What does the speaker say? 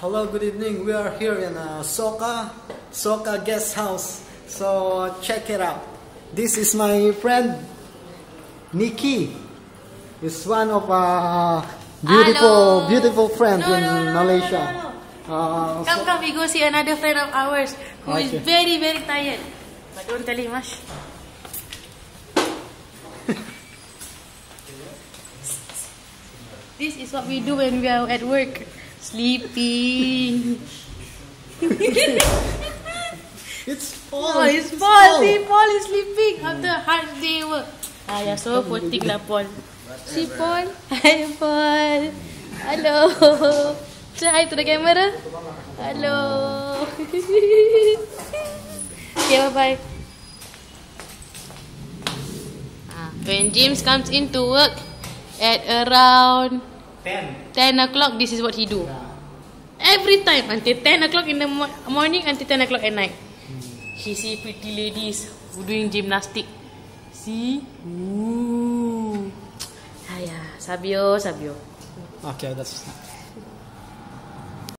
Hello, good evening. We are here in uh, Soka, Soka Guest House. So check it out. This is my friend Nikki. Is one of uh, beautiful, Hello. beautiful friends No, in no, no, Malaysia. Uh, Come, so- come, we go see another friend of ours who is Okay. very, very tired. But don't tell him, much. this is what we do when we are at work. Sleeping. it's Paul. Oh, it's Paul. See, Paul is sleeping after a hard day work. Ah, yeah, so poor thing lah, Paul. See, Paul. Hi, Paul. Hello. Say hi to the camera. Hello. okay, bye-bye. Ah, when James comes in to work at around 10. 10 o'clock, this is what he do. Every time until 10 o'clock in the mo- morning until 10 o'clock at night. He see pretty ladies who doing gymnastic. See? Ooh. Ayah, Sabio, Sabio. Okay, that's